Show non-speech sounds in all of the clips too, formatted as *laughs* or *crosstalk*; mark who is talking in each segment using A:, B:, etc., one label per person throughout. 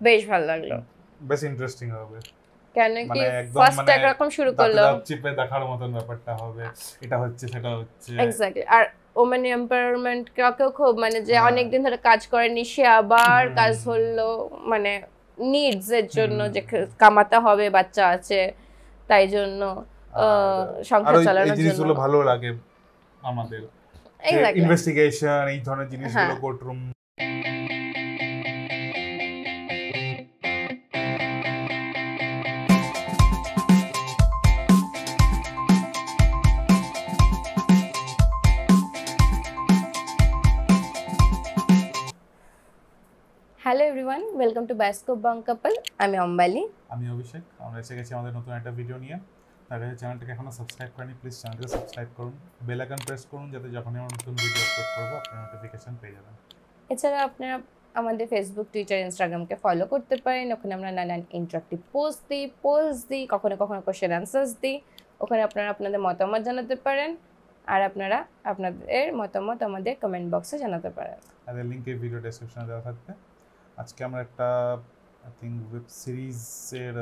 A: বেশ ভালো লাগল।
B: বেশ ইন্টারেস্টিং হবে।
A: কেন কি
B: মানে
A: ফার্স্ট
B: মানে
A: একরকম শুরু
B: দাঁতে
A: করল।
B: চিপে দেখার মতন ব্যাপারটা হবে। এটা হচ্ছে সেটা হচ্ছে।
A: এক্স্যাক্টলি আর ওমেন এম্পাওয়ারমেন্ট কাকেও খুব মানে যে
B: হ্যাঁ।
A: অনেকদিন ধরে কাজ করেনি সে আবার কাজ ধরলো মানে নিডস এর জন্য যে কামাতে হবে বাচ্চা আছে তাই জন্য সংসার চালানোর
B: জিনিসগুলো
A: জন্য।
B: ভালো লাগে আমাদের। ইনভেস্টিগেশন এই ধরনের জিনিসগুলো
A: হ্যাঁ।
B: Courtroom
A: hello everyone welcome to Bioscope Bong couple আমি অম্বালি।
B: আমি অভিষেক। আমরা এসে গেছি আমাদের নতুন একটা ভিডিও নিয়ে। তার কাছে চ্যানেলটাকে এখনও সাবস্ক্রাইব করেনি প্লিজ চ্যানেলটাকে সাবস্ক্রাইব করুন। বেল আইকন প্রেস করুন যাতে যখনই আমরা নতুন ভিডিও আপলোড করব আপনার নোটিফিকেশন পেয়ে যাবেন।
A: এছাড়া আপনারা আমাদের ফেসবুক টুইটার ইনস্টাগ্রামকে ফলো করতে পারেন। ওখানে আমরা নানান ইন্টারাক্টিভ পোস্ট দিই পোস্ট দিই কখনো কখনো কোশ্চেন অ্যান্সার্স দিই। ওখানে আপনারা আপনাদের মতামত জানাতে পারেন। আর আপনারা আপনাদের মতামত আমাদের কমেন্ট বক্সে জানাতে পারেন।
B: তাদের লিঙ্ক এই ভিডিও ডেসক্রিপশনে দেওয়া থাকবে। আজকে আমরা একটা আই থিঙ্ক ওয়েব সিরিজের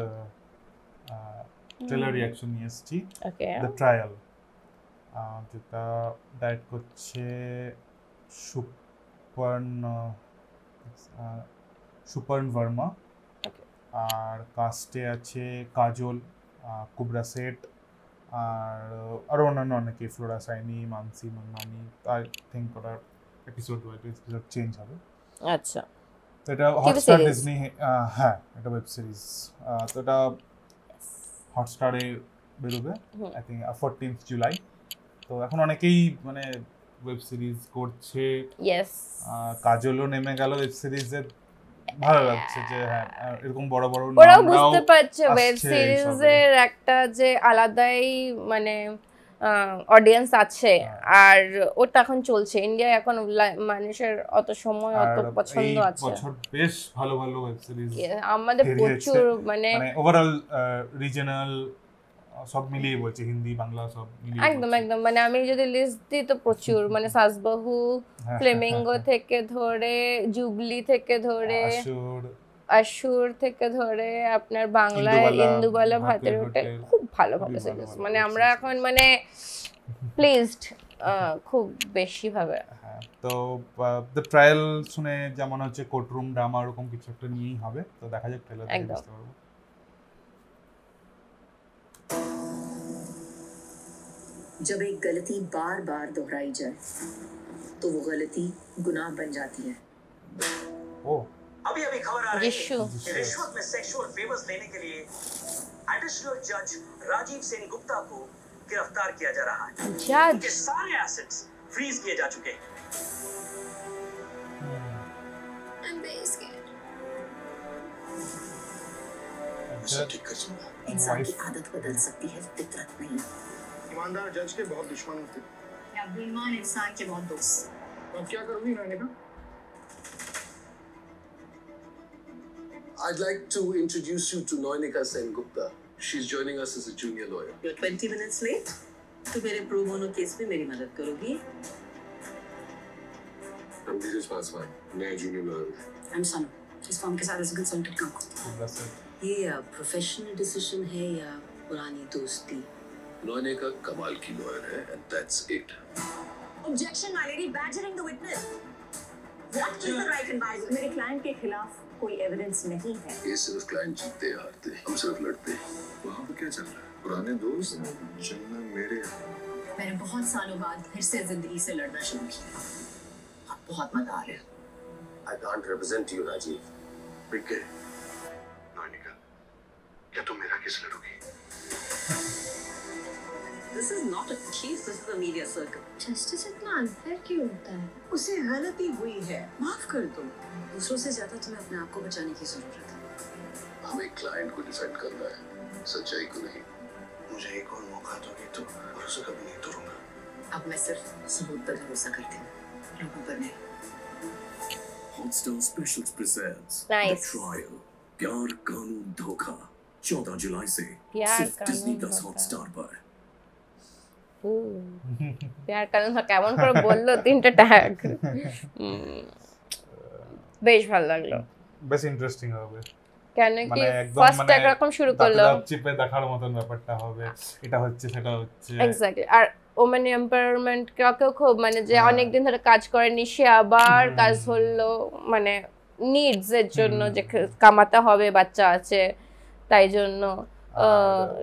B: ট্রেলার রিয়াকশন নিয়ে এসেছি।
A: ওকে
B: দ্য ট্রায়াল যেটা ডাইরেক্ট করছে সুপর্ণ সুপর্ণ ভার্মা। আর কাস্টে আছে কাজল কুবরা সেট আর আরও অন্যান্য অনেকে ফ্লোরা সাইনি মানসি মানমানি আই থিঙ্ক ওটা এপিসোড ওয়াইজ এপিসোড চেঞ্জ হবে।
A: আচ্ছা।
B: তো এটা হটস্টার? ডিজনি হ্যাঁ এটা ওয়েব সিরিজ তো এটা হটস্টারে বেরোবে আই থিঙ্ক ফোরটিন্থ জুলাই তো এখন অনেকেই মানে ওয়েব সিরিজ করছে।
A: ইয়েস
B: কাজলও নেমে গেল ওয়েব সিরিজে ভালো লাগছে যে হ্যাঁ এরকম বড় বড়
A: ওরাও বুঝতে পারছে ওয়েব সিরিজের একটা যে আলাদাই মানে অডিয়েন্স আছে।
B: হ্যাঁ।
A: আর ওটা এখন চলছে। ইন্ডিয়ায় এখন মানুষের অত সময় অত পছন্দ আছে।
B: বেশ ভালো ভালো ওয়েব সিরিজ
A: আমাদের প্রচুর মানে
B: মানে ওভারঅল রিজনাল সব মিলিয়ে বলছে। হিন্দি বাংলা সব মিলিয়ে
A: একদম একদম। মানে আমি যদি লিস্ট দিই তো প্রচুর। *laughs* মানে সাসবাহু
B: হ্যাঁ,
A: ফ্লেমিঙ্গো
B: হ্যাঁ,
A: থেকে ধরে জুবলি থেকে ধরে
B: আসুর
A: আশুর থেকে ধরে আপনার বাংলায়
B: ইন্দুবালা,
A: ইন্দুবালা
B: ভাতের
A: ভাতের হোটেল
B: হোটেল,
A: খুব ভালো ভালো
B: খুবই ভালো
A: সিরিজ
B: ভালো
A: মানে
B: web
A: আমরা
B: series।
A: এখন মানে প্লিজড খুব বেশি ভাবে
B: হ্যাঁ তো দ্য ট্রায়াল শুনে যেমন হচ্ছে কোর্টরুম ড্রামা ওরকম কিছু একটা নিয়েই হবে তো দেখা যাক ট্রেলার দেখে
A: একদম।
B: বুঝতে পারবো
C: जब एक गलती बार बार दोहराई जाए तो वो गलती गुनाह बन जाती है
B: ও
D: अभी अभी खबर आ रही है कि रिश्वत में सेक्सुअल फेवर्स लेने के लिए एडिशनल जज राजीव सेन गुप्ता को गिरफ़्तार किया जा रहा है। उनके सारे एसेट्स फ्रीज किए जा चुके हैं।
C: इंसान की आदत बदल सकती है फितरत नहीं।
E: ईमानदार जज के बहुत दुश्मन होते हैं।
C: या बेईमान इंसान के बहुत दोस्त।
E: अब क्या करूँगी रानी का
F: I'd like to introduce you to Noynika Sengupta. She's joining us as a junior lawyer.
C: You're 20 minutes late. तो मेरे प्रो बोनो केस में मेरी मदद करोगी?
F: I'm Dheeraj Paswan. a junior lawyer.
C: I'm Sunu. This form Sanu. इस form के साथ ऐसे कंसल्टेंट काम ये a professional decision or a दोस्ती?
F: Noynika कमाल की lawyer lawyer, and that's it.
G: Objection, my lady, badgering the witness. मेरे क्लाइंट के खिलाफ कोई एविडेंस नहीं है।
F: ये सिर्फ़ क्लाइंट जीतते हारते हम सिर्फ़ लड़ते वहाँ पे क्या चल रहा है? पुराने दोस्त चलना मेरे
C: मैंने बहुत सालों बाद फिर से ज़िंदगी से लड़ना शुरू किया। अब बहुत मज़ा आ रहा है
F: I can't represent you, Rajiv. विक्के नोनिका क्या तुम मेरा केस लड़ोगी?
C: This is not a case, this is a media circle.
G: Justice इतना अनफेयर क्यों होता है?
C: उसे गलती हुई है। माफ़ कर दो। दूसरों से ज़्यादा तुम्हें अपने आप को बचाने की ज़रूरत है।
F: हमें क्लाइंट को डिसाइड करना है। सच्चाई को नहीं। मुझे एक और मौका दोगी तो भरोसा कभी नहीं तोड़ूँगा।
C: अब मैं सिर्फ़ सबूत पर भरोसा करती हूँ लोगों पर नहीं।
H: Hotstar Specials presents
A: Nice.
H: The Trial प्यार कानून धोखा। 14 जुलाई से सिर्फ़ डिज्नी प्लस। हॉटस्टार पर।
A: প্যার কেমন করে বলল তিনটে ট্যাগ বেশ ভালো লাগল।
B: বেশ ইন্টারেস্টিং হবে।
A: কেন কি
B: মানে
A: ফার্স্ট
B: মানে
A: একরকম শুরু করল।
B: চিপে দেখার মতন ব্যাপারটা হবে। এটা হচ্ছে সেটা হচ্ছে।
A: এক্স্যাক্টলি আর ওমেন এম্পাওয়ারমেন্ট কাকেও খুব মানে যে
B: হ্যাঁ।
A: অনেকদিন ধরে কাজ করেনি সে আবার কাজ হলো মানে নিডস এর জন্য যে কামাতে হবে বাচ্চা আছে তাই জন্য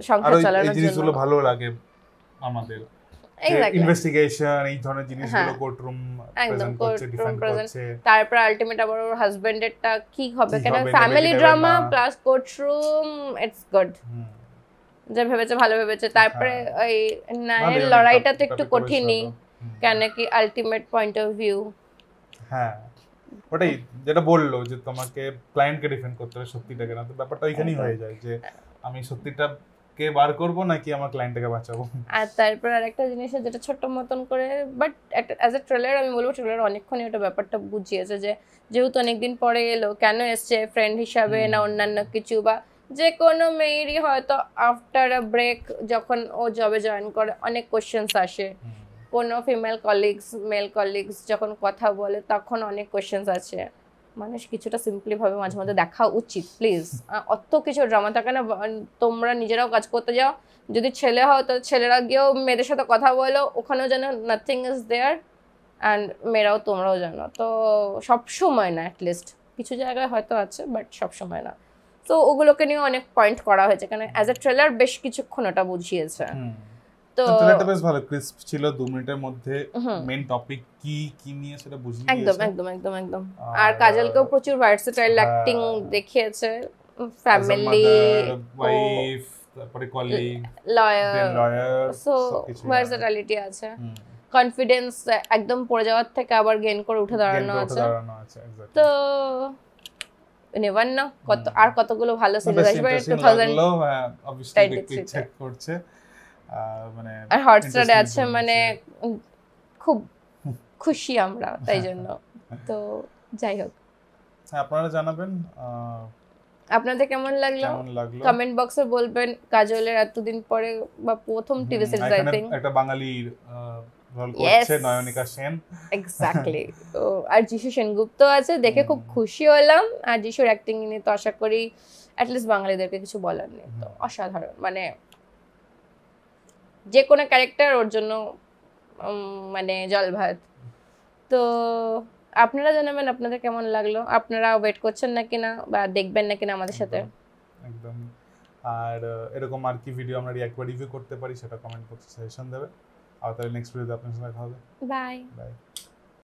A: সংসার চালানোর জন্য।
B: ভালো লাগে। আমাদের। ইনভেস্টিগেশন এই ধরনের জিনিসগুলো
A: হ্যাঁ।
B: কোর্টরুম প্রেজেন্ট করছে ডিফেন্ড করছে।
A: তারপর আলটিমেট আবার ওর হাজবেন্ডেরটা কি হবে কেন?
B: Family
A: drama plus courtroom it's
B: good
A: যে ভেবেছে ভালো ভেবেছে। তারপরে
B: হ্যাঁ।
A: ওই ন্যায়ের লড়াইটা তো একটু কঠিনই কেন কি আলটিমেট পয়েন্ট অফ ভিউ
B: হ্যাঁ। ওটাই যেটা বলল যে তোমাকে ক্লায়েন্টকে ডিফেন্ড করতে হবে সত্যিটাকে না তো ব্যাপারটা ওইখানেই হয়ে যায় যে আমি সত্যিটা কে বার করব নাকি আমার ক্লায়েন্টটাকে বাঁচাবো?
A: আর তারপর আরেকটা জিনিস আছে যেটা ছোট্ট মতন করে বাট অ্যাজ এ ট্রেলার আমি বলব ট্রেলার অনেকক্ষণই ওটা ব্যাপারটা বুঝিয়েছে যে যেহেতু অনেকদিন পরে এলো কেন এসছে ফ্রেন্ড হিসাবে না অন্যান্য কিছু বা যে কোনো মেয়েরই হয়তো আফটার আ ব্রেক যখন ও জবে জয়েন করে অনেক কোশ্চেন্স আসে। কোনো ফিমেল কলিগস মেল কলিগস যখন কথা বলে তখন অনেক কোশ্চেন্স আছে মানুষ কিছুটা সিম্পলি ভাবে মাঝে মাঝে দেখা উচিত প্লিজ অত কিছু ড্রামা থাকে না তোমরা নিজেরাও কাজ করতে যাও। যদি ছেলে হও তো ছেলেরা গিয়েও মেয়েদের সাথে কথা বলো, ওখানেও যেন নাথিং ইজ দেয়ার অ্যান্ড মেয়েরাও তোমরাও জানো। তো সব সময় না অ্যাটলিস্ট কিছু জায়গায় হয়তো আছে বাট সব সময় না। তো ওগুলোকে নিয়ে অনেক পয়েন্ট করা হয়েছে কারণ অ্যাজ এ ট্রেলার বেশ কিছুক্ষণ ওটা বুঝিয়েছে। তো
B: বেশ ভালো। ক্রিস্প ছিল দু মিনিটের মধ্যে
A: হুম।
B: মেন টপিক কি কি নিয়ে সেটা বুঝিয়ে
A: একদম একদম একদম একদম। আর কাজলকেও প্রচুর ভার্সেটাইল। অ্যাক্টিং দেখিয়েছে ফ্যামিলি
B: wife, তারপরে কলিগ
A: লয়ার সো ভার্সেটালিটি আছে। কনফিডেন্স একদম পড়ে যাওয়ার থেকে আবার গেইন করে উঠে দাঁড়ানো আছে. তো নেভার না কত আর কতগুলো ভালো সিরিজ আসবে
B: interesting
A: টু থাউজেন্ড
B: লাগল, হ্যাঁ, obviously
A: টোয়েন্টি
B: দেখতে ইচ্ছে। করছে। মানে
A: আর হটস্টারে আছে মানে খুব খুশি আমরা তাই জন্য। তো যাই হোক।
B: হ্যাঁ, আপনারা জানাবেন
A: আপনাদের কেমন লাগল? কমেন্ট বক্সে বলবেন কাজলের এতদিন পরে বা প্রথম টিভি সিরিজ আই থিঙ্ক
B: একটা বাঙালির রোল করছে নয়নিকা সেন।
A: এক্স্যাক্টলি *laughs* আর যিশু সেনগুপ্ত আছে দেখে খুব খুশি হলাম। আর যিশুর অ্যাক্টিং নিয়ে তো আশা করি অ্যাটলিস্ট বাঙালিদেরকে কিছু বলার নেই। তো অসাধারণ মানে যে কোনো ক্যারেক্টার ওর জন্য মানে জল ভাত তো আপনারা জানাবেন আপনাদের কেমন লাগল? আপনারা ওয়েট করছেন নাকি না বা দেখবেন নাকি না আমাদের সাথে?
B: একদম আর এরকম আর কি ভিডিও আমরা রিঅ্যাক্ট বা রিভিউ করতে পারি সেটা কমেন্ট বক্সে সাজেশন দেবে আর তাহলে নেক্সট ভিডিওতে আপনার সাথে দেখা হবে।
A: Bye
B: bye